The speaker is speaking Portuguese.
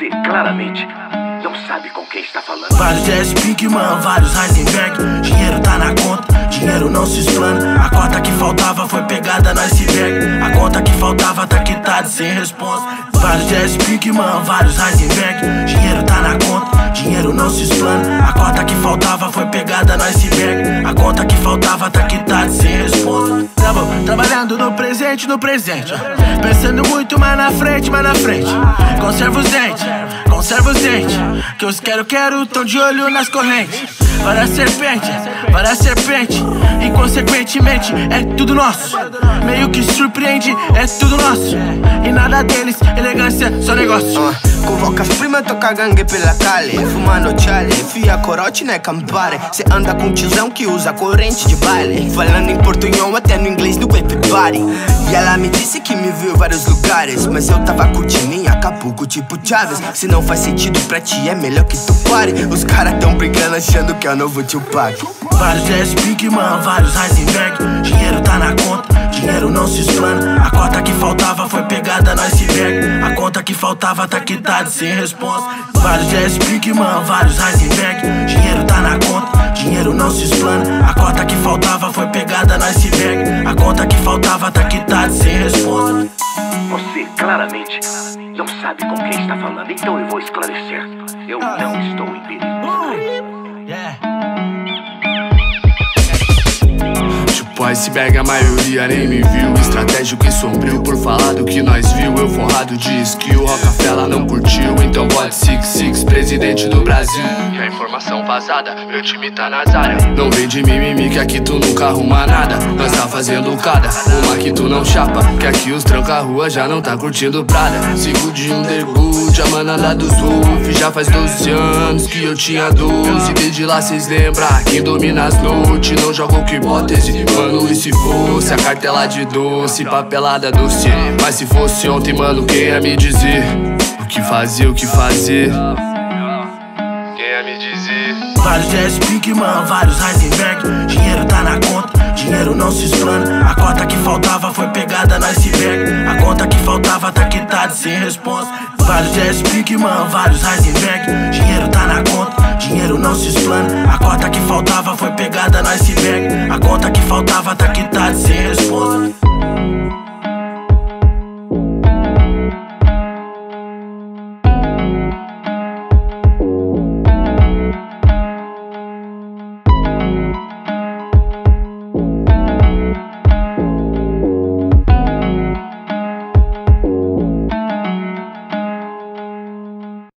Você claramente não sabe com quem está falando. Vários Jazz Pinkman, vários Heisenberg. Dinheiro tá na conta, dinheiro não se explana. A cota que faltava foi pegada no iceberg. A conta que faltava tá quitada sem resposta. Vários Jazz Pinkman, vários Heisenberg. Dinheiro tá na conta, dinheiro não se explana. A cota que faltava foi pegada no iceberg. A conta que faltava tá quitada sem resposta. Tava trabalhando no presente, no presente. Pensando muito mais na frente, mais na frente. Conserva os dentes, conserva os dentes. Que os quero, quero, tão de olho nas correntes. Para a serpente, para a serpente. E consequentemente é tudo nosso. Meio que surpreende, é tudo nosso. E nada deles, elegância, só negócio. Uh, convoca toca gangue pela calle Fumando chale, fia corote, né campare Cê anda com tiozão que usa corrente de baile. Falando em portunhol até no inglês do everybody E ela me disse que me viu em vários lugares Mas eu tava curtindo em Acapulco tipo Chaves. Se não faz sentido pra ti é melhor que tu pare. Os caras tão brigando achando que é o novo Tupac. Vários Jazz Pinkman, vários Heisenberg Dinheiro tá na conta, dinheiro não se explana A cota que faltava foi pegada no iceberg A conta que faltava tá quitada sem resposta. Vários Jazz Pinkman, vários Heisenberg Dinheiro tá na conta, dinheiro não se explana A cota que faltava foi pegada no iceberg A conta que faltava tá quitada sem resposta. Você claramente não sabe com quem está falando, então eu vou esclarecer. Eu não estou em. Iceberg, a maioria nem me viu. Estratégico e sombrio por falar do que nós viu. Eu forrado de skill, Rockefeller não curtiu. Então pode Six Six, presidente do Brasil. E a informação vazada, meu time tá nas áreas Não vem de mimimi que aqui tu nunca arruma nada. Nós tá fazendo cada, uma que tu não chapa. Que aqui os tranca-rua já não tá curtindo Prada. Sigo de undergood, a manada dos Wolf Já faz 12 anos que eu tinha 12 Desde lá cês lembram, quem domina as noites Não joga com hipótese, mano e se fosse a cartela de doce, papelada doce. Mas se fosse ontem, mano, quem ia me dizer? O que fazer, o que fazer? Quem ia me dizer? Vários Jazz Pinkman, vários Heisenberg. Dinheiro tá na conta, dinheiro não se explana A cota que faltava foi pegada no iceberg. A conta que faltava tá quitada sem resposta. Vários Jazz Pinkman, vários Heisenberg. Dinheiro tá na conta, dinheiro não se explana A cota que faltava foi pegada no iceberg. A conta que Lava da